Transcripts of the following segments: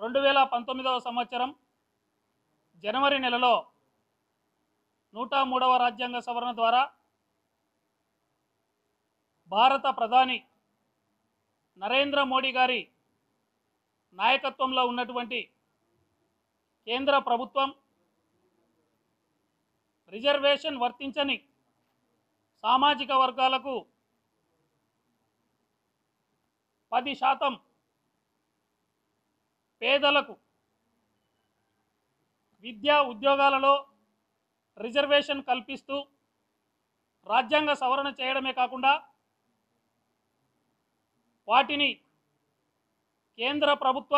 రెండు వేల పంతొమ్మిదవ సంవత్సరం జనవరి నెలలో నూట మూడవ రాజ్యాంగ సవరణ ద్వారా భారత ప్రధాని నరేంద్ర మోడీ గారి నాయకత్వంలో ఉన్నటువంటి కేంద్ర ప్రభుత్వం రిజర్వేషన్ వర్తించని సామాజిక వర్గాలకు పది శాతం పేదలకు విద్యా ఉద్యోగాలలో రిజర్వేషన్ కల్పిస్తూ రాజ్యాంగ సవరణ చేయడమే కాకుండా వాటిని కేంద్ర ప్రభుత్వ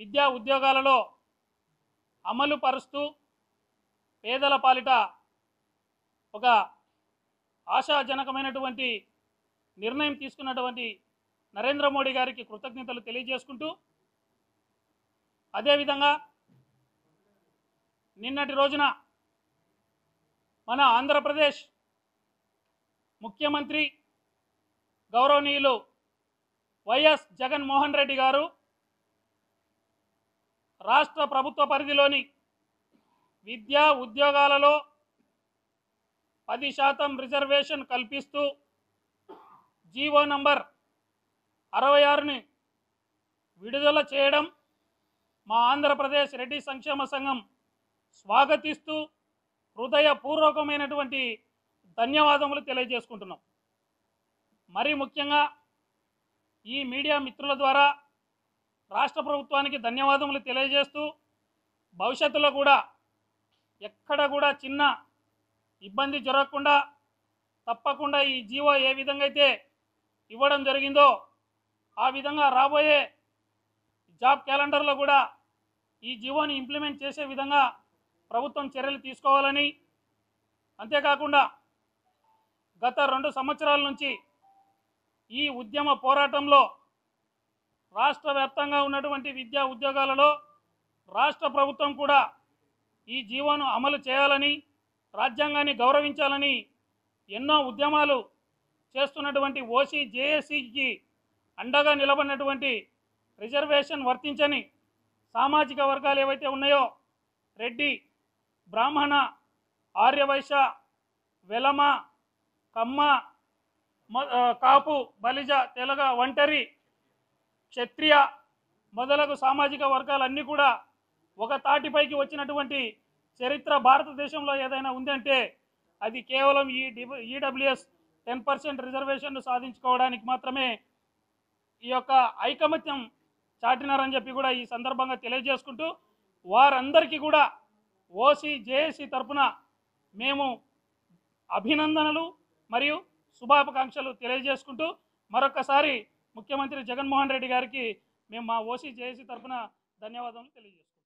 విద్యా ఉద్యోగాలలో అమలు పరుస్తూ పేదల పాలిట ఒక ఆశాజనకమైనటువంటి నిర్ణయం తీసుకున్నటువంటి నరేంద్ర మోడీ గారికి కృతజ్ఞతలు తెలియజేసుకుంటూ అదేవిధంగా నిన్నటి రోజున మన ఆంధ్రప్రదేశ్ ముఖ్యమంత్రి గౌరవనీయులు వైఎస్ జగన్మోహన్ రెడ్డి గారు రాష్ట్ర ప్రభుత్వ పరిధిలోని విద్యా ఉద్యోగాలలో పది శాతం రిజర్వేషన్ కల్పిస్తూ జీవో నంబర్ అరవై ఆరుని విడుదల చేయడం మా ఆంధ్రప్రదేశ్ రెడ్డి సంక్షేమ సంఘం స్వాగతిస్తూ హృదయపూర్వకమైనటువంటి ధన్యవాదములు తెలియజేసుకుంటున్నాం. మరి ముఖ్యంగా ఈ మీడియా మిత్రుల ద్వారా రాష్ట్ర ప్రభుత్వానికి ధన్యవాదములు తెలియజేస్తూ భవిష్యత్తులో కూడా ఎక్కడ కూడా చిన్న ఇబ్బంది జరగకుండా తప్పకుండా ఈ జీవో ఏ విధంగా అయితే ఇవ్వడం జరిగిందో ఆ విధంగా రాబోయే జాబ్ క్యాలెండర్లో కూడా ఈ జీవోని ఇంప్లిమెంట్ చేసే విధంగా ప్రభుత్వం చర్యలు తీసుకోవాలని అంతేకాకుండా గత రెండు సంవత్సరాల నుంచి ఈ ఉద్యమ పోరాటంలో రాష్ట్ర వ్యాప్తంగా ఉన్నటువంటి విద్యా ఉద్యోగాలలో రాష్ట్ర ప్రభుత్వం కూడా ఈ జీవోను అమలు చేయాలని రాజ్యాంగాన్ని గౌరవించాలని ఎన్నో ఉద్యమాలు చేస్తున్నటువంటి ఓసీ జేఏసీకి అండగా నిలబడినటువంటి రిజర్వేషన్ వర్తించని సామాజిక వర్గాలు ఏవైతే ఉన్నాయో రెడ్డి బ్రాహ్మణ ఆర్యవైశ్య వెలమ కమ్మ కాపు బలిజ తెలగ ఒంటరి క్షత్రియ మొదలగు సామాజిక వర్గాలన్నీ కూడా ఒక తాటిపైకి వచ్చినటువంటి చరిత్ర భారతదేశంలో ఏదైనా ఉందంటే అది కేవలం ఈ ఈడబ్ల్యూఎస్ టెన్ పర్సెంట్ రిజర్వేషన్ను సాధించుకోవడానికి మాత్రమే ఈ యొక్క ఐకమత్యం చాటినారని చెప్పి కూడా ఈ సందర్భంగా తెలియజేసుకుంటూ వారందరికీ కూడా ఓసీ జేఏసీ తరపున మేము అభినందనలు మరియు శుభాకాంక్షలు తెలియజేసుకుంటూ మరొకసారి ముఖ్యమంత్రి జగన్మోహన్ రెడ్డి గారికి మేము మా ఓసీ జేఏసీ తరఫున ధన్యవాదాలు తెలియజేస్తాం